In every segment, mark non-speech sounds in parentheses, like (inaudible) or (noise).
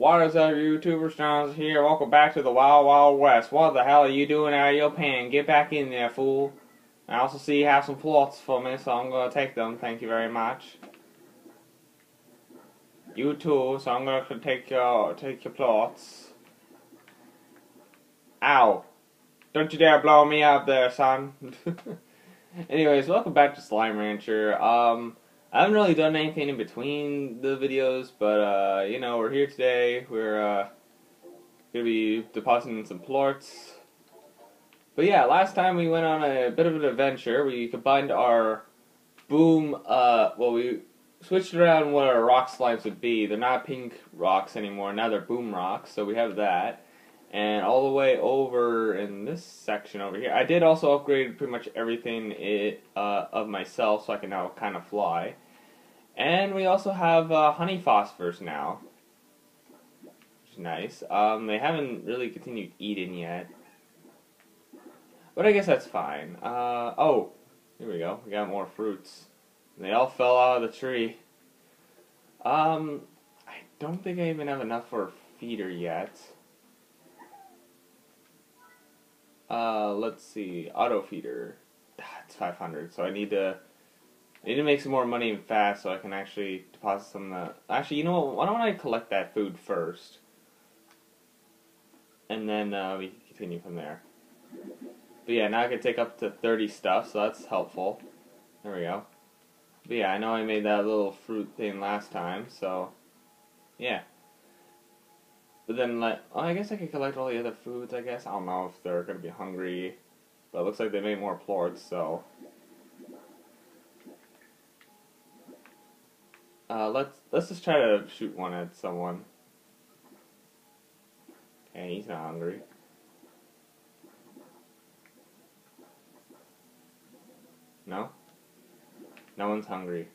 What is up, YouTubers? John's here. Welcome back to the Wild Wild West. What the hell are you doing out of your pen? Get back in there, fool. I also see you have some plorts for me, so I'm gonna take them. Thank you very much. You too, so I'm gonna take your take your plorts. Ow! Don't you dare blow me up there, son. (laughs) Anyways, welcome back to Slime Rancher. Um, I haven't really done anything in between the videos, but uh, you know, we're here today. We're uh, gonna be depositing some plorts. But yeah, last time we went on a bit of an adventure. We combined our boom. Uh, well, we switched around what our rock slimes would be. They're not pink rocks anymore. Now they're boom rocks. So we have that. And all the way over in this section over here, I did also upgrade pretty much everything it, uh, of myself, so I can now kind of fly. And we also have uh, honey phosphors now, which is nice. Um, they haven't really continued eating yet, but I guess that's fine. Uh, oh, here we go. We got more fruits. They all fell out of the tree. Um, I don't think I even have enough for a feeder yet. Uh, let's see, auto feeder. That's 500, so I need to I need to make some more money fast so I can actually deposit some of the. Actually, you know what? Why don't I collect that food first, and then uh, we can continue from there. But yeah, now I can take up to 30 stuff, so that's helpful. There we go. But yeah, I know I made that little fruit thing last time, so yeah. But then, like, oh, I guess I could collect all the other foods, I guess. I don't know if they're going to be hungry. But it looks like they made more plorts, so... Uh, let's, let's just try to shoot one at someone. Okay, he's not hungry. No? No one's hungry.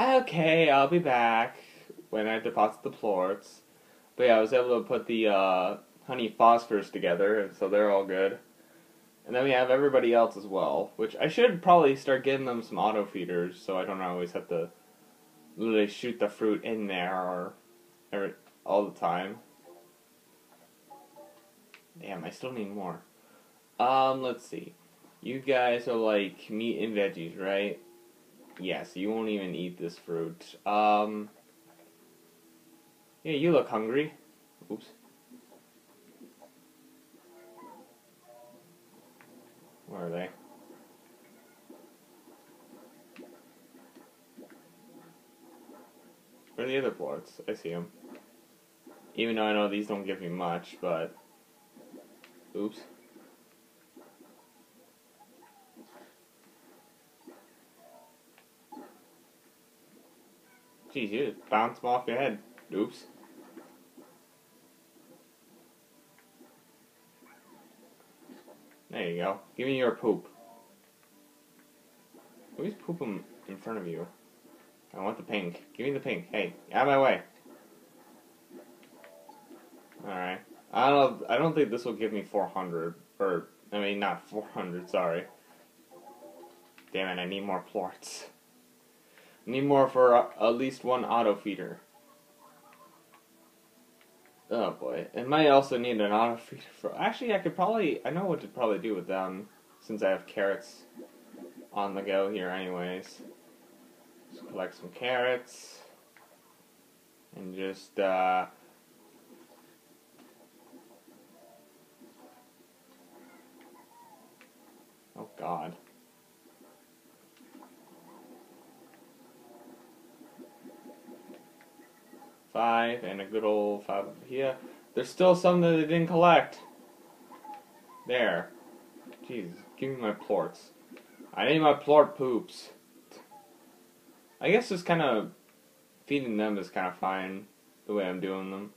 Okay, I'll be back when I deposit the plorts. But yeah, I was able to put the uh, honey phosphors together, so they're all good. And then we have everybody else as well, which I should probably start getting them some auto feeders, so I don't always have to literally shoot the fruit in there or every, all the time. Damn, I still need more. Um, let's see. You guys are like meat and veggies, right? Yes, you won't even eat this fruit. Um, yeah, you look hungry. Oops. Where are they? Where are the other plorts? I see them. Even though I know these don't give me much, but... Oops. Jeez, you just bounce them off your head. Oops. There you go. Give me your poop. Always poop them in front of you. I want the pink. Give me the pink. Hey, out of my way. Alright. I don't I don't think this will give me 400. Or, I mean, not 400, sorry. Damn it, I need more plorts. Need more for uh, at least one auto feeder. Oh boy. It might also need an auto feeder for. Actually, I could probably. I know what to probably do with them since I have carrots on the go here, anyways. Collect some carrots and just. Uh, oh God. five, and a good old five here. There's still some that they didn't collect. There. Jesus, give me my plorts. I need my plort poops. I guess just kind of feeding them is kind of fine the way I'm doing them.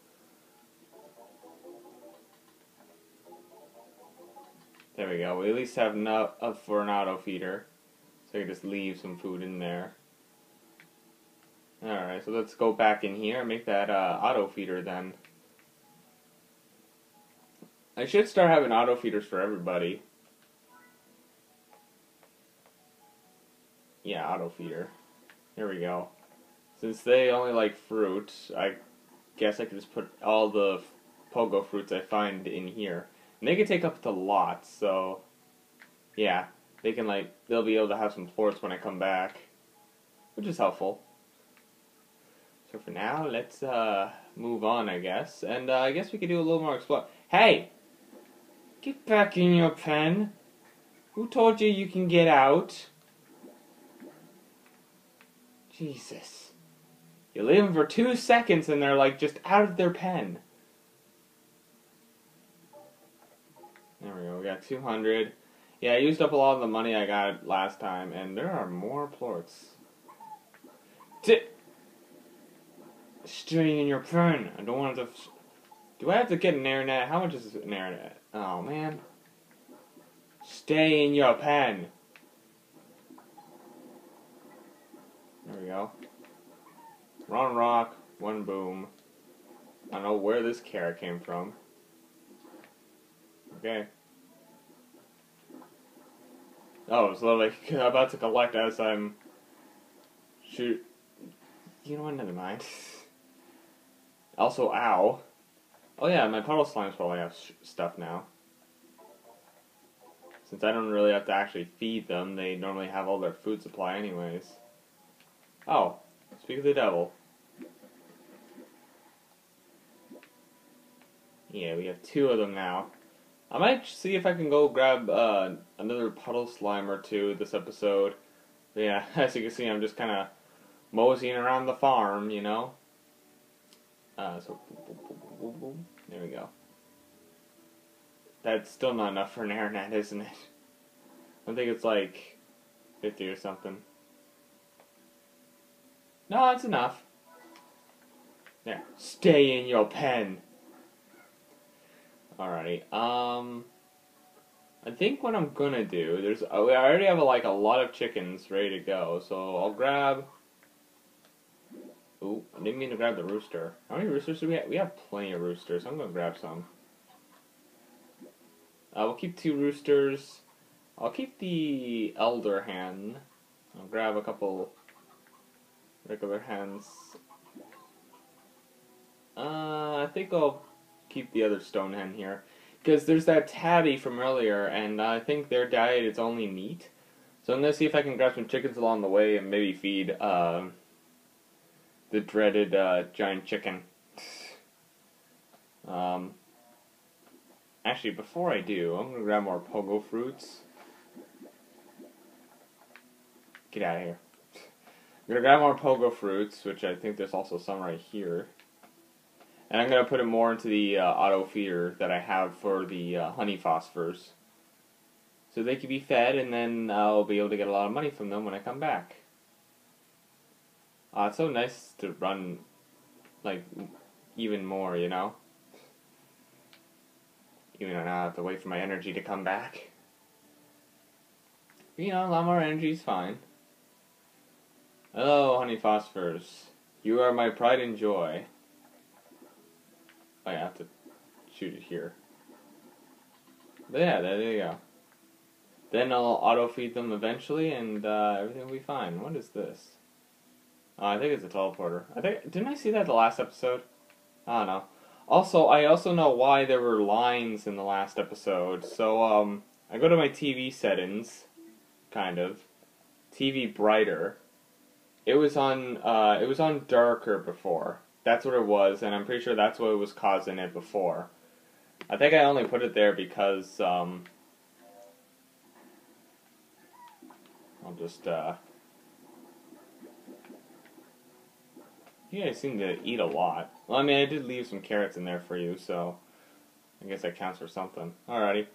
There we go. We at least have enough for an auto feeder. So I can just leave some food in there. Alright, so let's go back in here and make that uh, auto feeder then. I should start having auto feeders for everybody. Yeah, auto feeder. Here we go. Since they only like fruit, I guess I could just put all the pogo fruits I find in here. And they can take up to lots, so yeah, they can like they'll be able to have some plorts when I come back, which is helpful. So for now, let's uh, move on, I guess, and uh, I guess we could do a little more explore. Hey, get back in your pen. Who told you you can get out? Jesus. You leave them for two seconds and they're like just out of their pen. There we go, we got 200. Yeah, I used up a lot of the money I got last time, and there are more plorts. T Stay in your pen. I don't want to. Do I have to get an airnet? How much is an airnet? Oh man. Stay in your pen. One rock, one boom. I don't know where this carrot came from. Okay. Oh, it's literally (laughs) about to collect as I'm shoot. You know what? Never mind. (laughs) also, ow. Oh yeah, my puddle slimes probably have stuff now. Since I don't really have to actually feed them, they normally have all their food supply anyways. Oh, speak of the devil. Yeah, we have two of them now. I might see if I can go grab uh, another puddle slime or two this episode. But yeah, (laughs) as you can see, I'm just kind of moseying around the farm, you know. Uh, so, there we go. That's still not enough for an airnet, (laughs) isn't it? I think it's like 50 or something. No, that's enough. There. Stay in your pen. Alrighty. Um, I think what I'm gonna do, there's, uh, I already have like a lot of chickens ready to go, so I'll grab. Ooh, I didn't mean to grab the rooster. How many roosters do we have? We have plenty of roosters. I'm gonna grab some. Uh, we'll keep two roosters. I'll keep the elder hen. I'll grab a couple regular hens. Uh, I think I'll keep the other stone hen here. Because there's that tabby from earlier, and I think their diet is only meat. So I'm going to see if I can grab some chickens along the way and maybe feed uh, the dreaded uh, giant chicken. (sighs) Um, actually, before I do, I'm going to grab more pogo fruits. Get out of here. I'm going to grab more pogo fruits, which I think there's also some right here. And I'm going to put it more into the uh, auto feeder that I have for the uh, honey phosphors. So they can be fed, and then I'll be able to get a lot of money from them when I come back. Uh, it's so nice to run, like, even more, you know? Even though now I have to wait for my energy to come back. You know, a lot more energy is fine. Hello, honey phosphors. You are my pride and joy. I have to shoot it here. But yeah, there, there you go. Then I'll auto feed them eventually, and uh, everything will be fine. What is this? Oh, I think it's a teleporter. I think didn't I see that the last episode? I don't know. Also, I also know why there were lines in the last episode. So, um, I go to my TV settings, kind of, TV brighter. It was on, uh, it was on darker before. That's what it was, and I'm pretty sure that's what was causing it before. I think I only put it there because, um, I'll just, uh, you guys seem to eat a lot. Well, I mean, I did leave some carrots in there for you, so I guess that counts for something. Alrighty.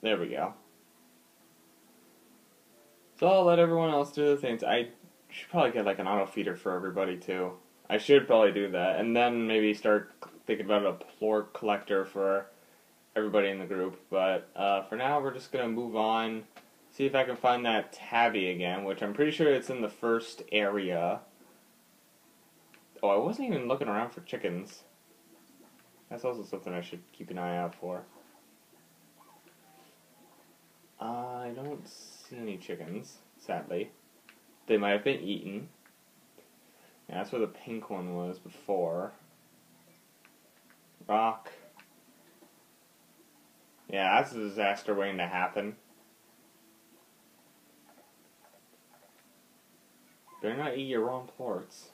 There we go. So I'll let everyone else do the things. I should probably get like an auto feeder for everybody too. I should probably do that, and then maybe start thinking about a plort collector for everybody in the group. But uh, for now, we're just gonna move on. See if I can find that tabby again, which I'm pretty sure it's in the first area. Oh, I wasn't even looking around for chickens. That's also something I should keep an eye out for. I don't any chickens, sadly. They might have been eaten. Yeah, that's where the pink one was before. Rock. Yeah, that's a disaster waiting to happen. Better not eat your wrong plorts.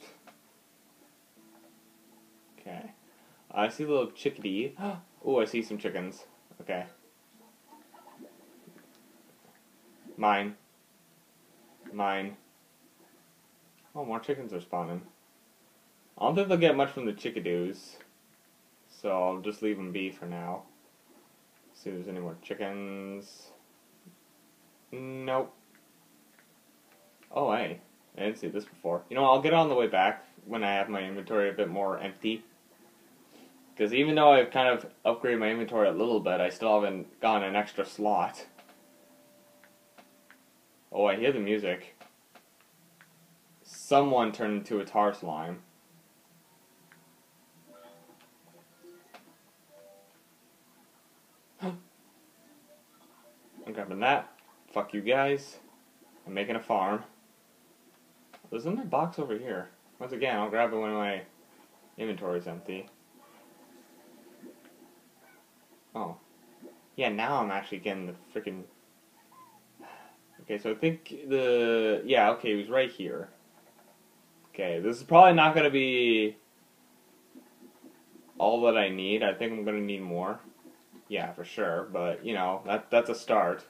(laughs) okay. I see a little chickadee. (gasps) oh, I see some chickens. Okay. Mine. Mine. Oh, more chickens are spawning. I don't think they'll get much from the chickadoos. So I'll just leave them be for now. See if there's any more chickens. Nope. Oh, hey. I didn't see this before. You know, I'll get on the way back when I have my inventory a bit more empty. Because even though I've kind of upgraded my inventory a little bit, I still haven't gotten an extra slot. Oh, I hear the music. Someone turned into a tar slime. I'm grabbing that. Fuck you guys. I'm making a farm. There's another box over here. Once again, I'll grab it when my inventory is empty. Oh. Yeah, now I'm actually getting the freaking... Okay, so I think the... Yeah, okay, it was right here. Okay, this is probably not going to be all that I need. I think I'm going to need more. Yeah, for sure, but, you know, that that's a start.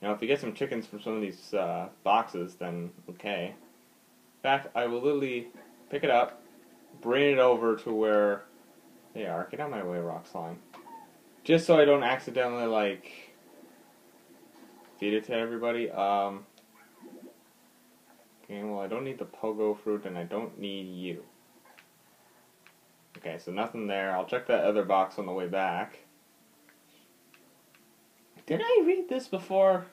You know, if you get some chickens from some of these uh, boxes, then okay. In fact, I will literally pick it up, bring it over to where they are. Get out of my way, rock slime. Just so I don't accidentally, like, feed it to everybody. Um, okay, well, I don't need the pogo fruit, and I don't need you. Okay, so nothing there. I'll check that other box on the way back. Did I read this before?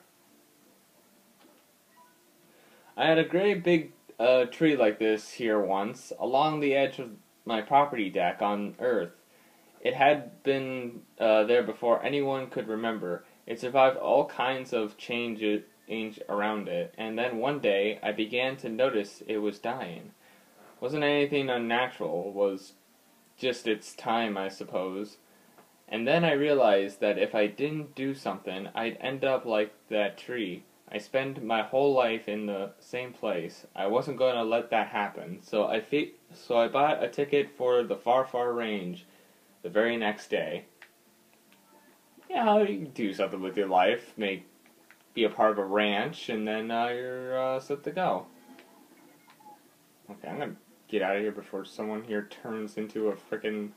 I had a great big a tree like this here once along the edge of my property deck on Earth. It had been uh, there before anyone could remember. It survived all kinds of change around it, and then one day I began to notice it was dying. Wasn't anything unnatural, was just its time, I suppose. And then I realized that if I didn't do something, I'd end up like that tree I spend my whole life in the same place. I wasn't going to let that happen. So I fe- so I bought a ticket for the far far range the very next day. Yeah, you do something with your life, make be a part of a ranch, and then uh, you're uh, set to go. Okay, I'm gonna get out of here before someone here turns into a freaking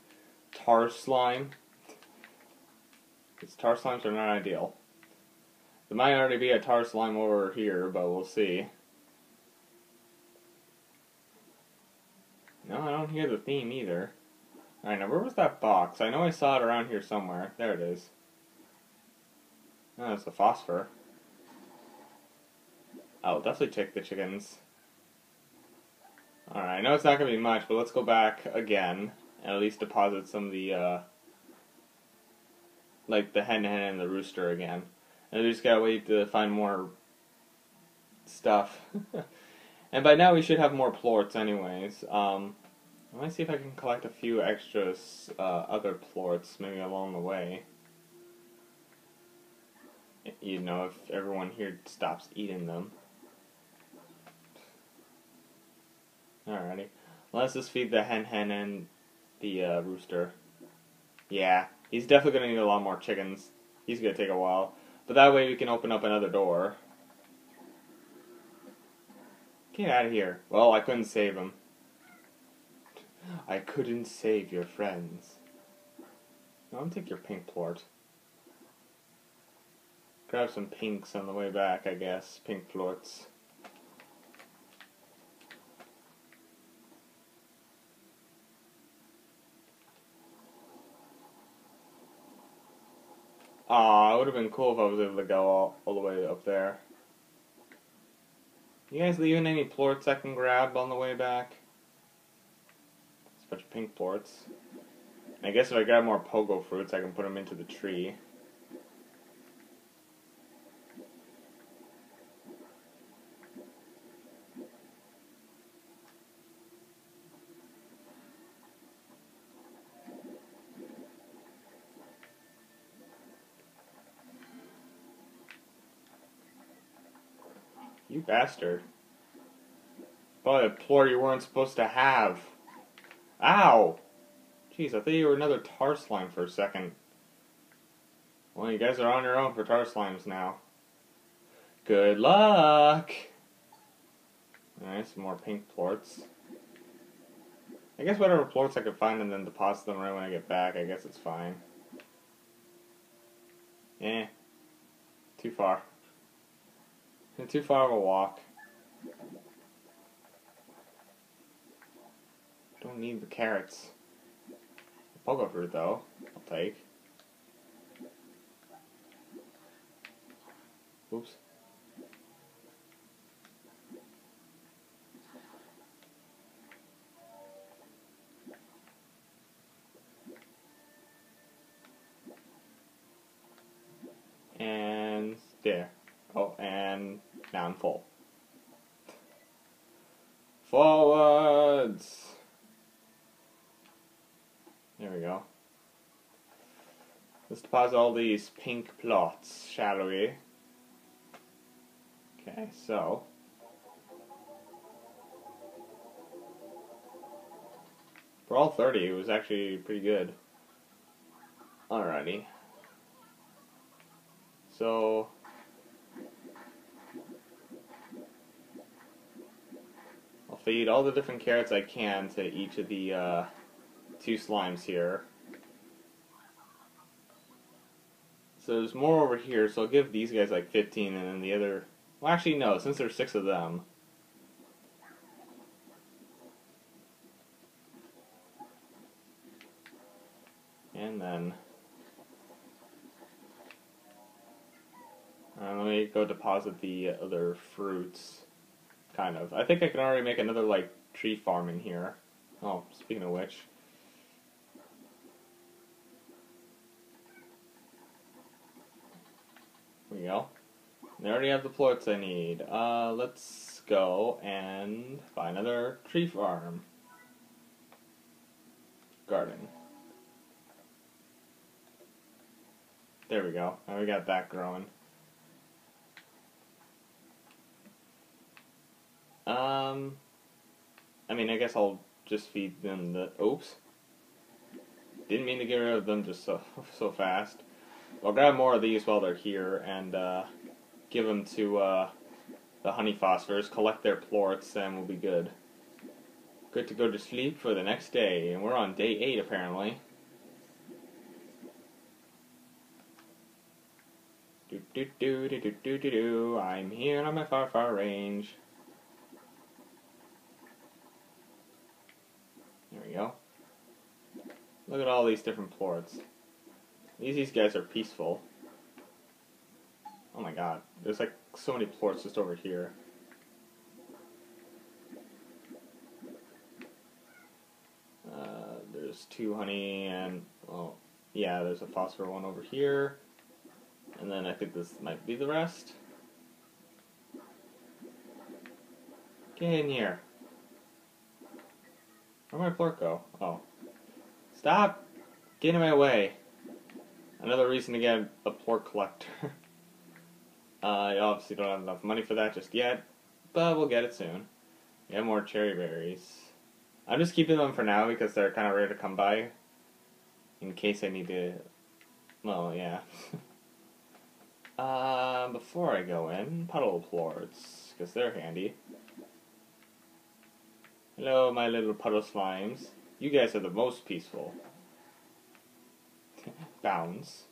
tar slime. Because tar slimes are not ideal. There might already be a tar slime over here, but we'll see. No, I don't hear the theme either. Alright, now where was that box? I know I saw it around here somewhere. There it is. Oh, it's a phosphor. I'll definitely check the chickens. Alright, I know it's not going to be much, but let's go back again. And at least deposit some of the, uh, like the hen hen and the rooster again. And we just gotta wait to find more stuff. (laughs) and by now we should have more plorts anyways. Um, let me see if I can collect a few extra uh, other plorts maybe along the way. You know, if everyone here stops eating them. Alrighty. Let's just feed the hen hen and the uh, rooster. Yeah, he's definitely gonna need a lot more chickens. He's gonna take a while. But that way we can open up another door. Get out of here. Well, I couldn't save him. I couldn't save your friends. No, I'm take your pink plort. Grab some pinks on the way back, I guess. Pink plorts. Aw, it would have been cool if I was able to go all, all the way up there. You guys leaving any plorts I can grab on the way back? It's a bunch of pink plorts. I guess if I grab more pogo fruits, I can put them into the tree. Bastard. Probably a floor you weren't supposed to have. Ow! Jeez, I thought you were another tar slime for a second. Well, you guys are on your own for tar slimes now. Good luck! Alright, some more pink plorts. I guess whatever plorts I could find and then deposit them right when I get back, I guess it's fine. Eh. Too far. Too far of a walk. Don't need the carrots. Pogo fruit though, I'll take. Oops. And there. Oh, and I'm full. Forwards! There we go. Let's deposit all these pink plorts, shall we? Okay, so... For all 30, it was actually pretty good. Alrighty. So... feed all the different carrots I can to each of the, uh, two slimes here. So there's more over here, so I'll give these guys like 15 and then the other... Well, actually, no, since there's six of them. And then... Uh, let me go deposit the other fruits. Kind of. I think I can already make another, like, tree farm in here. Oh, speaking of which... There we go. I already have the plorts I need. Uh, let's go and find another tree farm. Garden. There we go. Now we got that growing. Um, I mean, I guess I'll just feed them the. Oops. Didn't mean to get rid of them just so (laughs) so fast. I'll grab more of these while they're here and uh, give them to uh, the honey phosphors, collect their plorts, and we'll be good. Good to go to sleep for the next day, and we're on day 8 apparently. Do do do do do do do do. I'm here on my far far range. There we go. Look at all these different plorts. These, these guys are peaceful. Oh my god. There's like so many plorts just over here. Uh, there's two honey and, well, yeah, there's a phosphor one over here. And then I think this might be the rest. Get in here. Where'd my plort go? Oh. Stop! Get in my way. Another reason to get a plort collector. uh, (laughs) I obviously don't have enough money for that just yet, but we'll get it soon. Get more cherry berries. I'm just keeping them for now because they're kind of rare to come by. In case I need to... Well, yeah. (laughs) uh, before I go in, puddle plorts, because they're handy. Hello, my little puddle slimes. You guys are the most peaceful (laughs) bounds.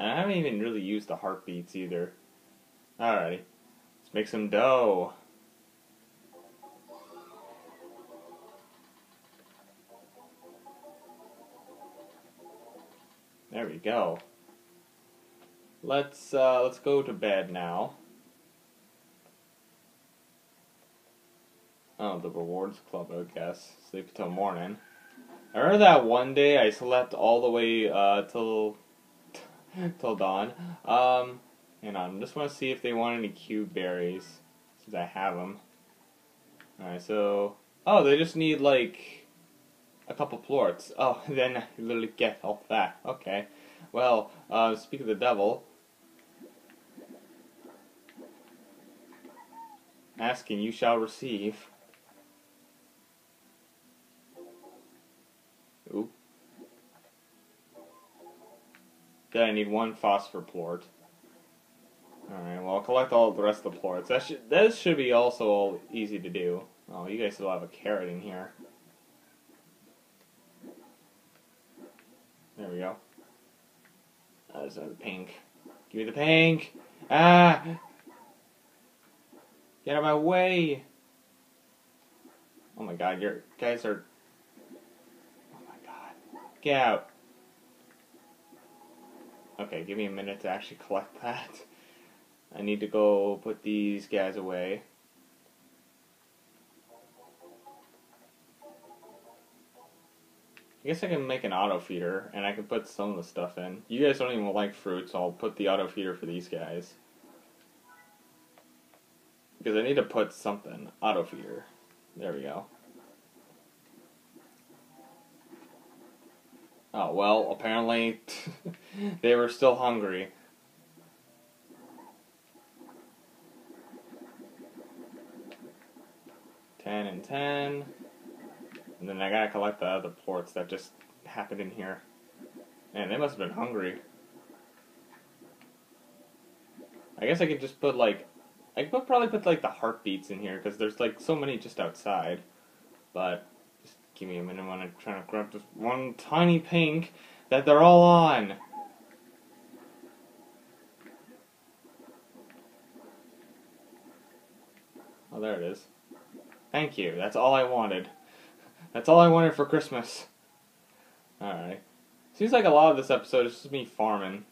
And I haven't even really used the heart beets either. Alrighty. Let's make some dough. There we go. Let's uh, let's go to bed now. Oh, the rewards club, I guess. Sleep till morning. I remember that one day I slept all the way uh, till (laughs) till dawn. Um, on, I just want to see if they want any cuberries since I have them. All right, so oh, they just need like a couple plorts. Oh, (laughs) then I literally get all that. Okay, well, uh, speak of the devil. Asking, you shall receive. Need one phosphor plort. Alright, well, I'll collect all the rest of the plorts. That should, that should be also all easy to do. Oh, you guys still have a carrot in here. There we go. That's a pink. Give me the pink! Ah! Get out of my way! Oh my god, your guys are... Oh my god. Get out. Okay, give me a minute to actually collect (laughs) that. I need to go put these guys away. I guess I can make an auto feeder and I can put some of the stuff in. You guys don't even like fruit, so I'll put the auto feeder for these guys. Because I need to put something. Auto feeder. There we go. Oh, well, apparently (laughs) they were still hungry. Ten and ten. And then I gotta collect the other plorts that just happened in here. Man, they must have been hungry. I guess I could just put like, I could probably put like the heart beets in here because there's like so many just outside. But give me a minute I'm trying to grab this one tiny pink that they're all on. Oh, there it is. Thank you. That's all I wanted. That's all I wanted for Christmas. Alright. Seems like a lot of this episode is just me farming.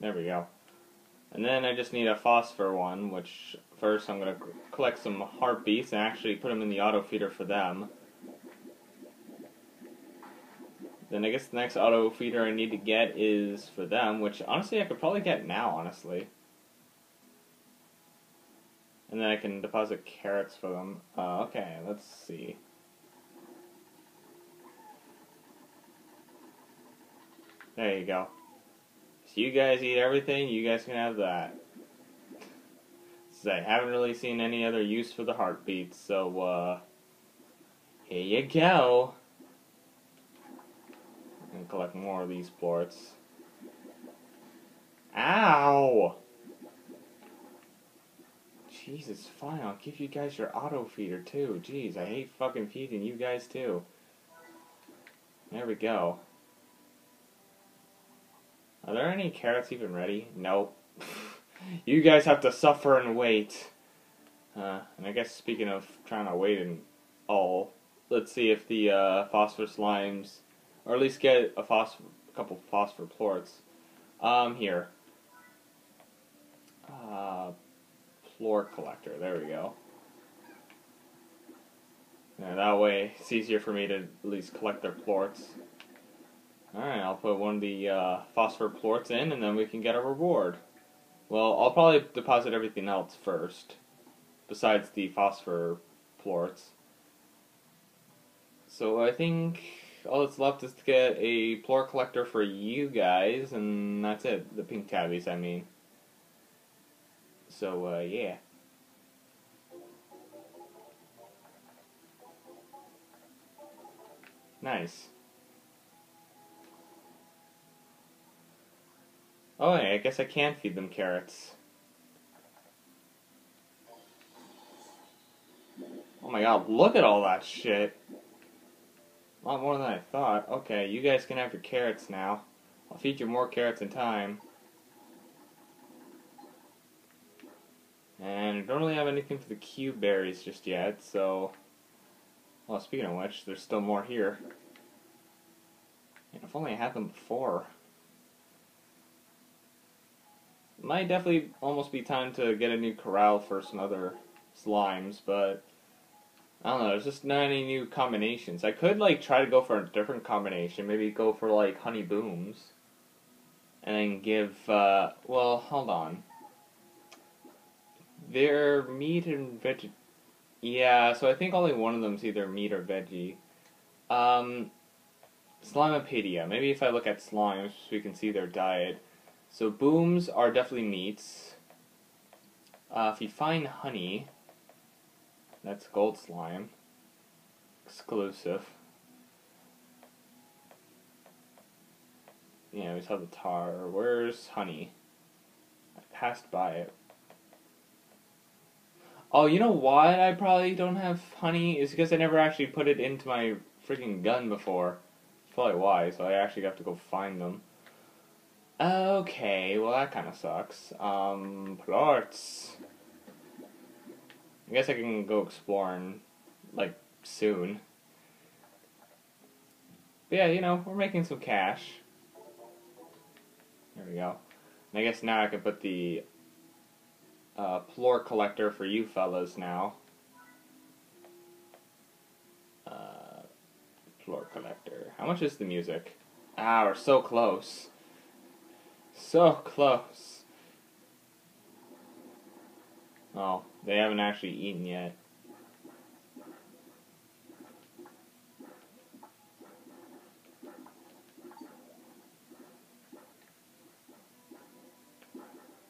There we go. And then I just need a phosphor one, which first I'm going to collect some heart beets and actually put them in the auto feeder for them. Then I guess the next auto feeder I need to get is for them, which honestly I could probably get now, honestly. And then I can deposit carrots for them. Uh, okay, let's see. There you go. So you guys eat everything, you guys can have that. I haven't really seen any other use for the heart beets, so uh, here you go. And collect more of these plorts. Ow! Jesus, fine, I'll give you guys your auto feeder too. Jeez, I hate fucking feeding you guys too. There we go. Are there any carrots even ready? Nope. (laughs) you guys have to suffer and wait. Uh, and I guess speaking of trying to wait and all, let's see if the uh, slimes, or at least get a, phosphor, a couple phosphor plorts. Um, here. Uh, plort collector. There we go. And that way, it's easier for me to at least collect their plorts. Alright, I'll put one of the uh, phosphor plorts in, and then we can get a reward. Well, I'll probably deposit everything else first, besides the phosphor plorts. So I think all that's left is to get a plort collector for you guys, and that's it. The pink tabbies, I mean. So, uh, yeah. Nice. Oh, I guess I can feed them carrots. Oh my god, look at all that shit. A lot more than I thought. Okay, you guys can have your carrots now. I'll feed you more carrots in time. And I don't really have anything for the cuberries just yet, so... Well, speaking of which, there's still more here. if only I had them before. Might definitely almost be time to get a new corral for some other slimes, but... I don't know, there's just not any new combinations. I could, like, try to go for a different combination. Maybe go for, like, honey booms. And then give, uh... Well, hold on. They're meat and veg. Yeah, so I think only one of them's either meat or veggie. Um. Maybe if I look at slimes, we can see their diet. So booms are definitely meats. Uh, if you find honey, that's gold slime. Exclusive. Yeah, we saw the tar. Where's honey? I passed by it. Oh, you know why I probably don't have honey? Is because I never actually put it into my freaking gun before. That's probably why, so I actually have to go find them. Okay, well that kind of sucks. Um, plorts. I guess I can go exploring, like, soon. But yeah, you know, we're making some cash. There we go. And I guess now I can put the uh, plort collector for you fellas now. Uh, plort collector. How much is the music? Ah, we're so close. So close. Oh, they haven't actually eaten yet.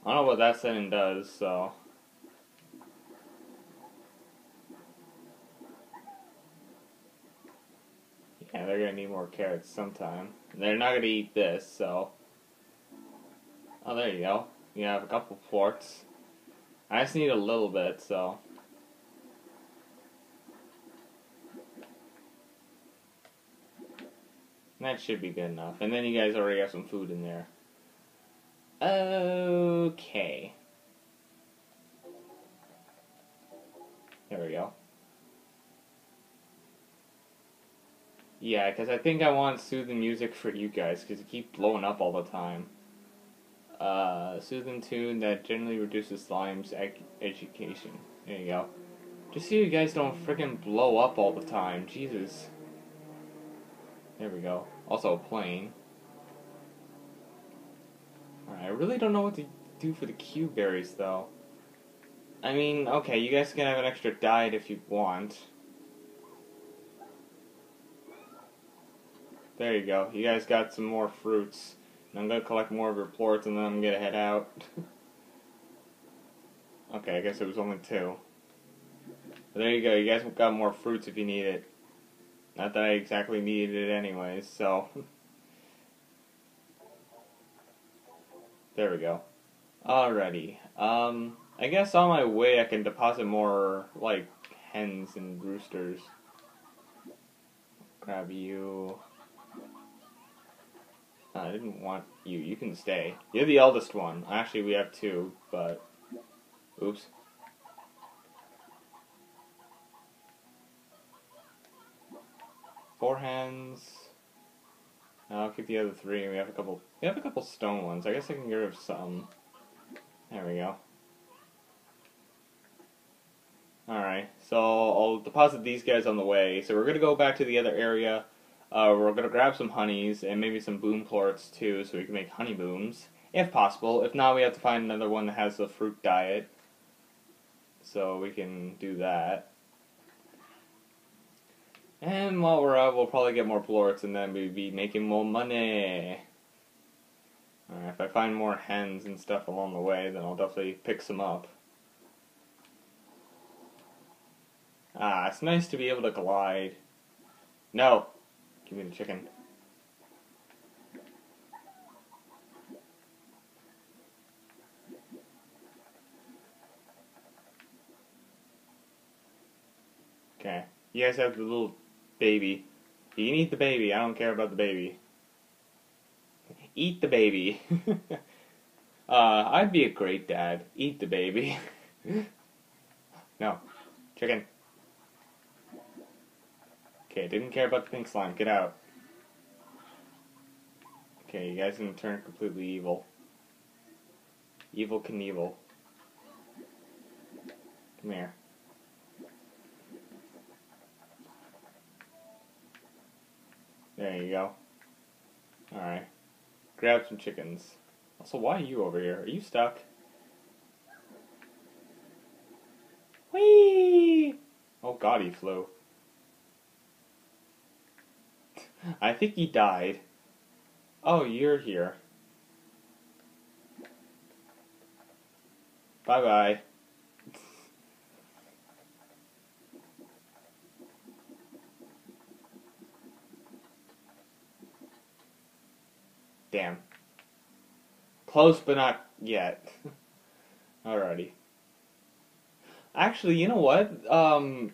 I don't know what that setting does, so. Yeah, they're gonna need more carrots sometime. They're not gonna eat this, so. Oh, there you go. You have a couple plorts. I just need a little bit, so. That should be good enough. And then you guys already have some food in there. Okay. There we go. Yeah, because I think I want soothing music for you guys, because you keep blowing up all the time. Uh, soothing tune that generally reduces slime's agitation. There you go. Just so you guys don't freaking blow up all the time. Jesus. There we go. Also a plane. I really don't know what to do for the cuberries, though. I mean, okay, you guys can have an extra diet if you want. There you go. You guys got some more fruits. I'm gonna collect more of your plorts and then I'm gonna head out. okay, I guess it was only two. But there you go. You guys got more fruits if you need it. Not that I exactly needed it anyways, so... There we go. Alrighty. Um, I guess on my way I can deposit more, like, hens and roosters. Grab you. Uh, I didn't want you. You can stay. You're the eldest one. Actually, we have two, but... Oops. Four hands. I'll keep the other three. We have a couple. We have a couple stone ones. I guess I can get rid of some. There we go. Alright, so I'll deposit these guys on the way. So we're gonna go back to the other area. Uh, we're gonna grab some honeys and maybe some boom plorts too, so we can make honey booms, if possible. If not, we have to find another one that has the fruit diet, so we can do that. And while we're out, we'll probably get more plorts and then we'll be making more money. If I find more hens and stuff along the way, then I'll definitely pick some up. Ah, it's nice to be able to glide. No! Me the chicken. Okay. You guys have the little baby. You can eat the baby. I don't care about the baby. Eat the baby. (laughs) uh, I'd be a great dad. Eat the baby. (laughs) no. Chicken. Okay, didn't care about the pink slime. Get out. Okay, you guys gonna turn completely evil. Evel Knievel. Come here. There you go. Alright. Grab some chickens. Also, why are you over here? Are you stuck? Whee! Oh god, he flew. I think he died. Oh, you're here. Bye bye. Damn. Close, but not yet. (laughs) Alrighty. Actually, you know what? Um,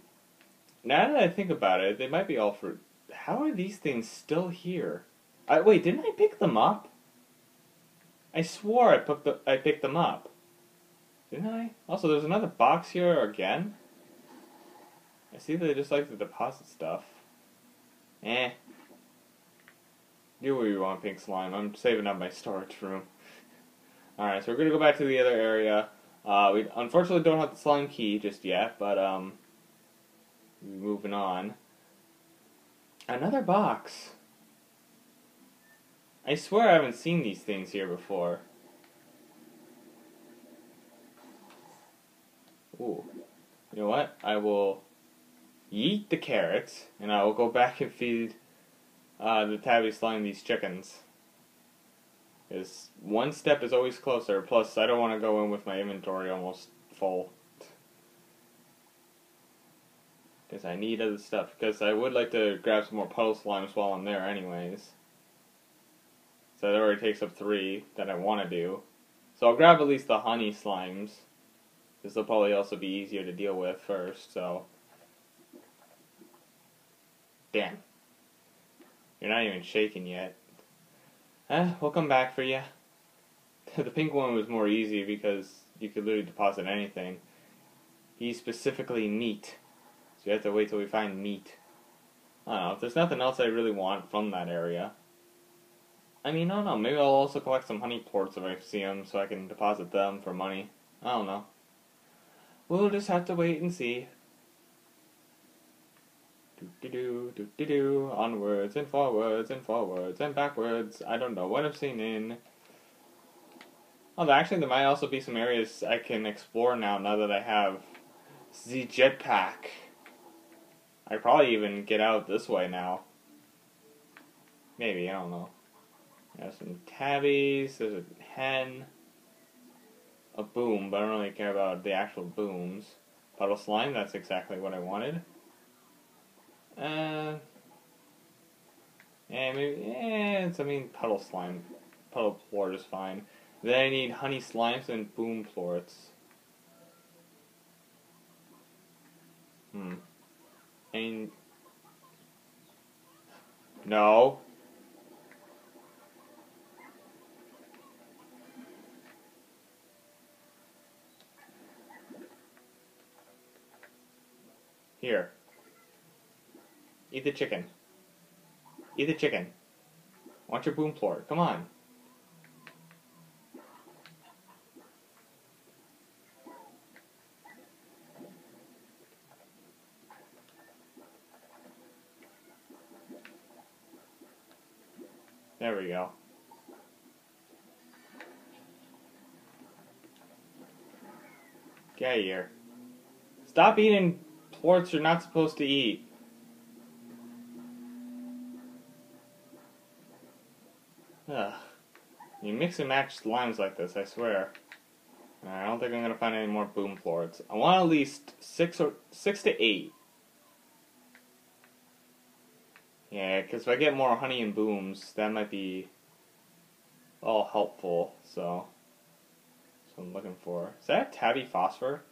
now that I think about it, they might be all for. How are these things still here? I wait. Didn't I pick them up? I swore I picked the, I picked them up. Didn't I? Also, there's another box here again. I see they just like to deposit stuff. Eh. Do what you want, pink slime. I'm saving up my storage room. (laughs) Alright, so we're gonna go back to the other area. Uh, we unfortunately don't have the slime key just yet, but um, moving on. Another box. I swear I haven't seen these things here before. Ooh. You know what? I will eat the carrots, and I will go back and feed uh, the tabby slime these chickens. Because one step is always closer, plus I don't want to go in with my inventory almost full. Because I need other stuff, because I would like to grab some more puddle slimes while I'm there anyways. So that already takes up three that I want to do. So I'll grab at least the honey slimes. This will probably also be easier to deal with first, so... Damn. You're not even shaking yet. Eh, we'll come back for you. (laughs) the pink one was more easy because you could literally deposit anything. He's specifically meat. So you have to wait till we find meat. I don't know, if there's nothing else I really want from that area. I mean, I don't know, maybe I'll also collect some honey plorts if I see them so I can deposit them for money. I don't know. We'll just have to wait and see. Do do do do do do. Onwards and forwards and forwards and backwards. I don't know what I'm seeing in. Oh, actually, there might also be some areas I can explore now. Now that I have the jetpack, I probably even get out this way now. Maybe I don't know. There's some tabbies. There's a hen. A boom, but I don't really care about the actual booms. Puddle slime. That's exactly what I wanted. Uh, yeah, maybe, yeah, it's, I mean, puddle slime, puddle plort is fine. Then I need honey slimes and boom plorts. Hmm. And, no. Here. Eat the chicken. Eat the chicken. Want your boom plort. Come on. There we go. Get here. Stop eating plorts you're not supposed to eat. Ugh. You mix and match slimes like this, I swear. I don't think I'm gonna find any more boom plorts. I want at least six or six to eight. Yeah, because if I get more honey and booms, that might be all helpful. So, that's what I'm looking for. Is that tabby phosphor?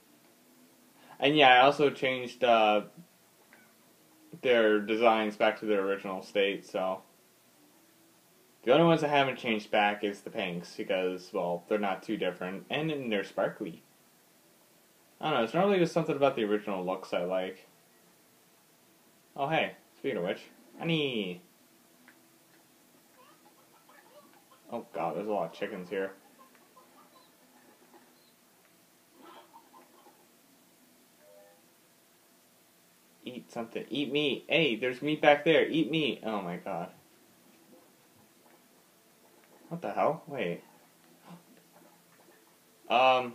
And yeah, I also changed uh, their designs back to their original state. So. The only ones I haven't changed back is the pinks because, well, they're not too different, and they're sparkly. I don't know, it's normally just something about the original looks I like. Oh hey, speaking of which, honey! Oh god, there's a lot of chickens here. Eat something. Eat meat. Hey, there's meat back there. Eat meat. Oh my god. What the hell? Wait. Um.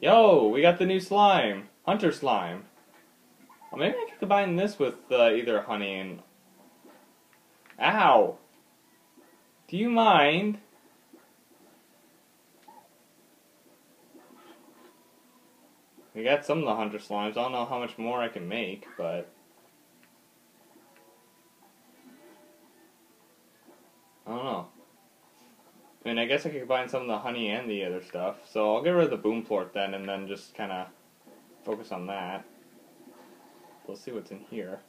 Yo, we got the new slime. Hunter slime. Well, maybe I could combine this with uh, either honey and... Ow! Do you mind? We got some of the hunter slimes. I don't know how much more I can make, but I don't know. I mean, I guess I could combine some of the honey and the other stuff. So I'll get rid of the boom plort then, and then just kind of focus on that. Let's see what's in here.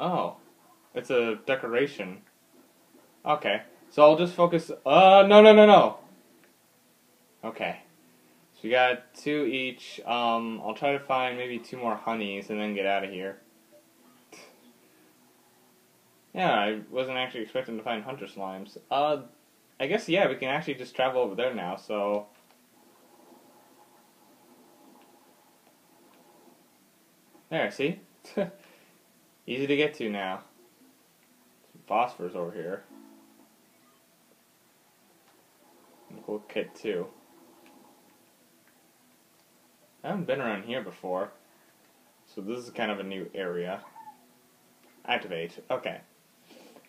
Oh, it's a decoration. Okay, so I'll just focus. Uh, no, no, no, no. Okay. So we got two each. Um, I'll try to find maybe two more honeys and then get out of here. Yeah, I wasn't actually expecting to find hunter slimes. Uh, I guess, yeah, we can actually just travel over there now, so... There, see? (laughs) Easy to get to now. Some phosphorus over here. Cool kit, too. I haven't been around here before. So this is kind of a new area. Activate. Okay.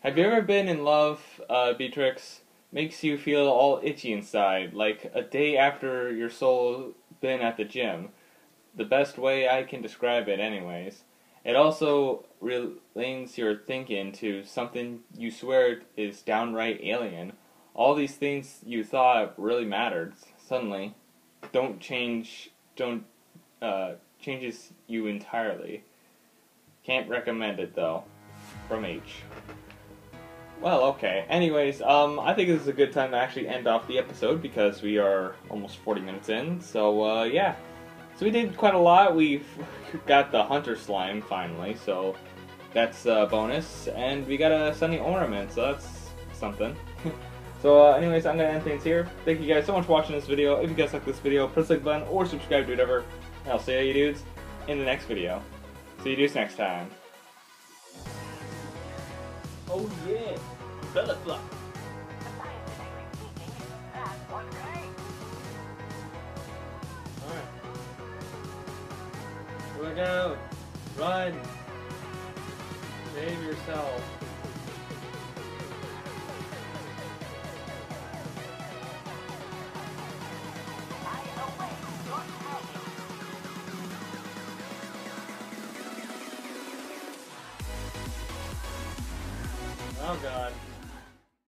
Have you ever been in love, uh, Beatrix? Makes you feel all itchy inside, like a day after your soul been at the gym. The best way I can describe it, anyways. It also relates your thinking to something you swear is downright alien. All these things you thought really mattered, suddenly, don't change don't uh, changes you entirely. Can't recommend it though. From H. Well, okay. Anyways, um, I think this is a good time to actually end off the episode because we are almost 40 minutes in. So, uh, yeah. So we did quite a lot. We (laughs) got the Hunter Slime finally, so that's a bonus. And we got a Sunny Ornament, so that's something. (laughs) So uh, anyways, I'm going to end things here. Thank you guys so much for watching this video. If you guys like this video, press the like button or subscribe to whatever. And I'll see you dudes in the next video. See you dudes next time. Oh yeah, Bella Fluff. Alright. Look out! Run! Save yourself. Oh god.